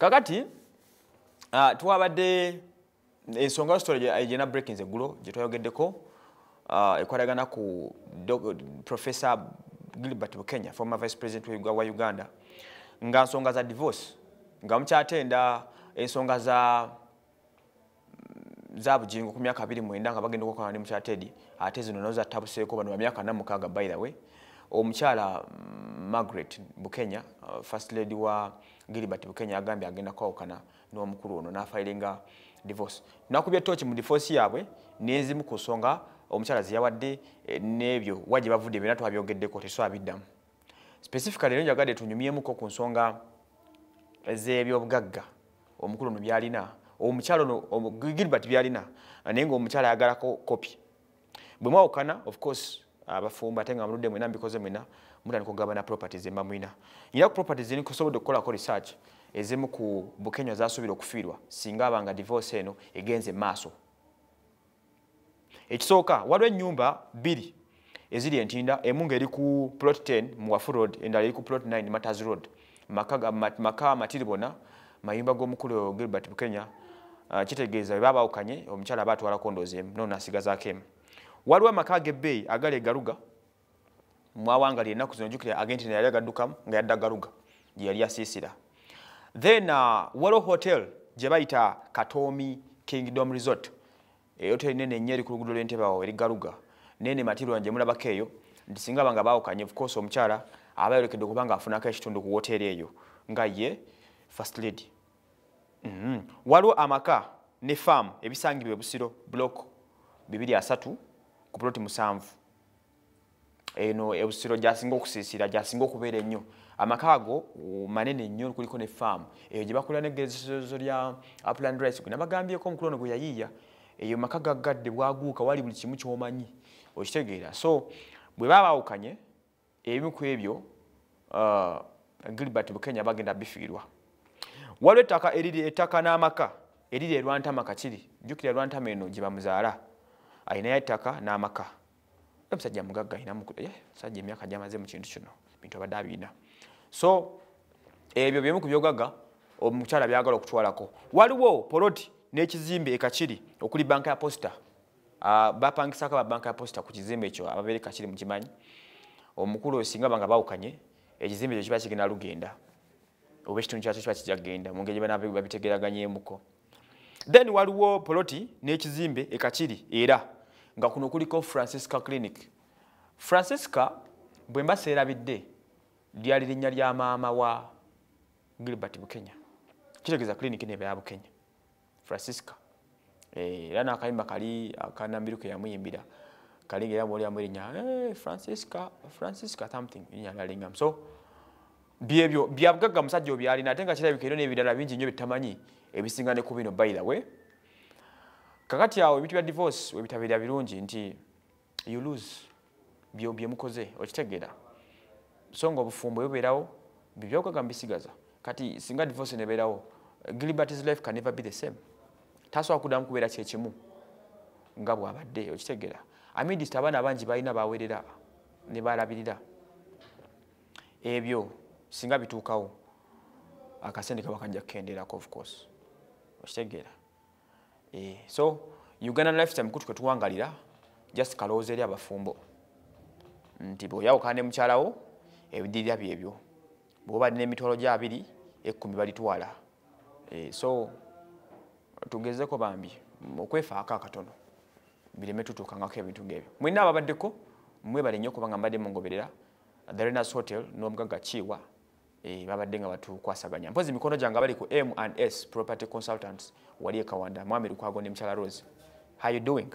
kakati uh, twabadde ensonga story gyena breakings eggulo gye twayogeddeko uh, ekwatagana ku professor gilbert bukenya former vice president wa uganda nga nsonga za divorce nga mukyatenda ensonga za za bugingo ku myaka 29 nga bagenda okukolana ne mukyatedi ate zino nazo zattabuseeko bano bamyaka namukaaga by the way. Omukyala mm, margaret bukenya uh, first lady wa gilbert bukenya agambye agenda kwawukana n'omukulu ono n'afairinga divorce. Nakubya toki mu divorce yaabwe n'ezimu ku nsonga omukyala zeyawadde eh, n'ebyo wa gye bavudde byonna twabyogeddeko teswabiddamu specifically ero njagadde tunyumyemuko ku nsonga ez'ebyobugagga. Omukulu ono byalina omukyala ono gilbert byalina naye ngaomukyala ayagalako kopi bwe mwawukana of course abafumba ate nga muludde mwena mbikoze mwena mutandika okugabana properties emba mwina. Era ku properties nikusobodde okukolako research ezimu ku bukenya zasuubira okufiirwa singa abanga divorce eno egenze maaso. Ekisooka waliwo ennyumba bbiri eziri entinda emu ngaeri ku plot 10 muwafu road endala eri ku plot 9 matters road. Maka matiribona mayumba g'omukulu gilbert bukenya uh, kitegeeza bwe babawukanye omukyala aba atwalako ndoozi emu nono asigazaako emu waliwo amaka g'ebbeeyi agali egaluga mwawanga ennaku zino jukira agenti nayali agaddukamu nga yadda galuga gye yali asiisira. Then uh, waliwo hotel gye bayita katomi kingdom resort. Ehoteri nene ennyo eri ku lugudo lw'entebe awo eri galuga nene matirona gye mulabako eyo nti singa banga bawukanye of course omukyala aba yolekedde okuba nga afunako ekitundu ku woteeri eyo nga ye first lady. Mm -hmm. waliwo amaka ne faamu ebisangibwa ebusiro block 23 ku puloti musanvu. Eno ebusiro gyasinga okusiisira gyasinga okubeera ennyo. Amaka ago manene nnyo kuliko ne faamu. Eyo gye bakola negezezo lya upland rice gwe nabagambyeko omukulu ono gwe yayiiya eyo maka gaggadde bwaguuka wali buli kimu kyomanyi okitegeera. So bwe baba bawukanye ebimu ku ebyo uh, gilbert bukenya bagenda bifiirwa. Waliwo ettaka eriri ettaka n'amaka eriri erwantama kakiri jjukira erwantama eno gye bamuzaala ayinayo ettaka n'amaka. Omusajja mugagga ayinamusajja emyaka gyamaze mu kintu kino bintu abadde abiina. So ebyo byemu ku byogagga omukyala byagala okutwalako. Waliwo poloti n'ekizimbe ekakiri okuli banka ya posita uh, bapangisako babanka ya posita ku kizimbe ekyo ababeere kakiri mukimanyi. Omukulu singa banga bawukanye ekizimbe ekyo kiba kigenda lugenda. Oba ekitundu kyakyo kiba kijja kgenda mu ngeri babitegeraganyembuko then waliwo poloti n'ekizimbe ekakiri era nga kuno kuliko francisca clinic. Francisca bwe mba seerabidde lyali linnya lya maama wa gilbert bukenya. Kitegeeza clinic neba ya bukenya. Francisca. Era nakayimba kali akanambiruke yamuyimbira kalinga era mwoli yamu erinnya francisca francisca something erinnya lyalingamu so byebyo byabugagga musajja obyalina ate nga kirabika ero n'ebirala bingi nnyo bitamanyi ebisinga ne ku bino by the way kakati awo ebintu bya divorce webitabeera birungi nti you lose byemukoze okitegeera so nga obufumbo bubeerawo bibyokagga mubisigaza kati singa divorce nebeerawo gilbert's life can never be the same. Tasobola kuddamu kubeera kyekimu nga bwabadde okitegeera amidist abaana abangi balina bawerera ne balabirira ebyo singa bituukawo akasente kaba kajja kukenderako of course. Okitegeera so uganda lifetime kutuke tuwangalira just kalowooza eri abafumbo. Nti bweoyawukana ne mukyalawo ebidirira byebyo. Bwoba dina emitwalo gya abiri ekkumi balitwala. Eh, so tugezeko bambi okwefaako akatono bireme tutuukangako ebintu ngaebyo mwina ababaddeko mwebale nnyo okuba nga mbadde mungoberera the renas hotel n'omugagga kiiwa eh, babadde nga batukwasaganya mpozi mikono janga bali ku m and s property consultants waliye kawanda. Mwami lukwago ne mukyala rose. How you doing